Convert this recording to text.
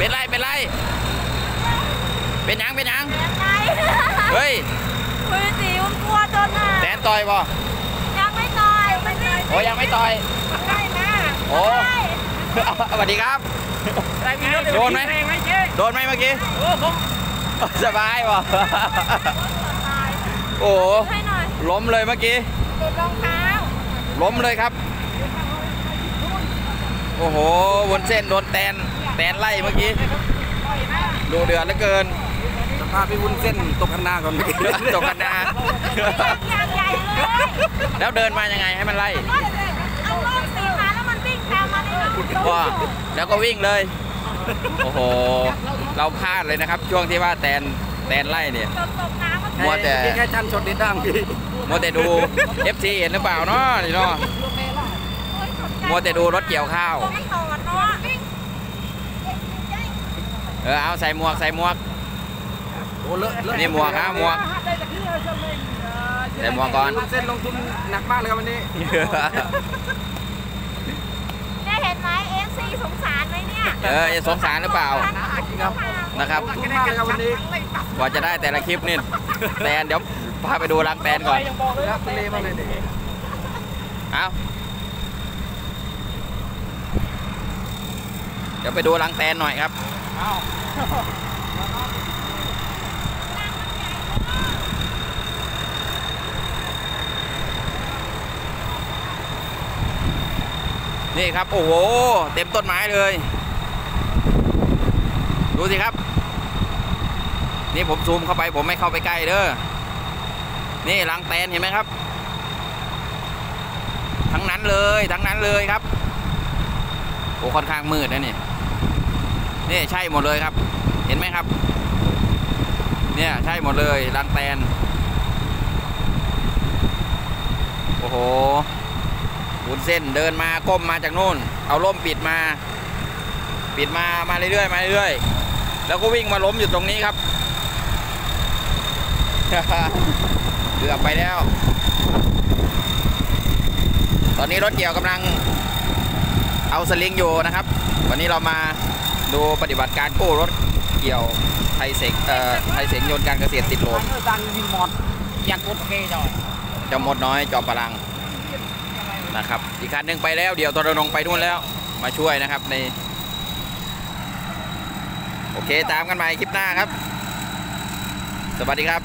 เป็นไรเป็นไรเป็นหยังเป็นหยังยังไงเฮ้ยคุยสีมันกลัวจนอะแตนต่อยบ่ยังไม่ต่อยมันวิ่งโอ้ยังไม่ต่อยใกล้นะโอ้ใช่สวัสดีครับโดนไหมโดนไหมเมื่อกี้สบายบ่โอ้โหให้หน่อยล้มเลยเมื่อกี้หลุดรองเท้าล้มเลยครับ โอ้โหบนเส้นโดนแตน แตนไล่เมื่อกี้ดูเดือดเหลือเกินสภาพพี่วุ้นเส้นตกข้างหน้าก่อนเมื่อกี้ตกกันนาอย่างใหญ่เลยแล้วเดินมายังไงให้มันไล่เอารถสีมาแล้วมันวิ่งตามมาในรถว้าแล้วก็วิ่งเลยโอ้โหเราพลาดเลยนะครับ ช่วงที่ว่าแตนแตนไล่เนี่ยตกตกน้ำมันมัวแต่พี่แค่ชันชนนิดดังพี่มัวแต่ดู FC เห็นหรือเปล่าเนาะนี่เนาะมัวแต่ดูรถเกี่ยวข้าว ไม่ถอดเนาะวิ่ง เออเอาใส่หมวกใส่หมวกโอ้เลอะเลอะนี่หมวกนะหมวกใส่หมวกก่อนวุ้นเส้นลงทุนหนักมากเลยครับวันนี้ได้เห็นไหม FC สงสารไหมเนี่ยเออจะสงสารหรือเปล่าครับนะครับขอบคุณมากเลยครับวันนี้กว่าจะได้แต่ละคลิปนี่แตนเดี๋ยวพาไปดูรังแตนก่อนรักทะเลมากเลยเด็กเอาเดี๋ยวไปดูรังแตนหน่อยครับ นี่ครับ โอ้โห เต็มต้นไม้เลย ดูสิครับ นี่ผมซูมเข้าไปผมไม่เข้าไปใกล้เด้อนี่รังแตนเห็นไหมครับ ทั้งนั้นเลยทั้งนั้นเลยครับโอ้ค่อนข้างมืดนะนี่ นี่ใช่หมดเลยครับ เห็นไหมครับ เนี่ยใช่หมดเลยรังแตน โอ้โหบุญเส้นเดินมาก้มมาจากนู่น เอาร่มปิดมา ปิดมามาเรื่อยๆมาเรื่อยๆแล้วก็วิ่งมาล้มอยู่ตรงนี้ครับเกือบไปแล้ว ตอนนี้รถเกี่ยวกำลังเอาสลิงอยู่นะครับ วันนี้เรามา ดูปฏิบัติการกู้รถเกี่ยวไทยเสกเอ่อไทยเสกยนต์การเกษตรติดลมดังวินมอดอยากกดเคจอยเจะหมดน้อยจอมพลังนะครับ อีกคันหนึ่งไปแล้วเดี๋ยวตรนงไปนู่นแล้วมาช่วยนะครับใน โอเคตามกันใหม่คลิปหน้าครับ สวัสดีครับ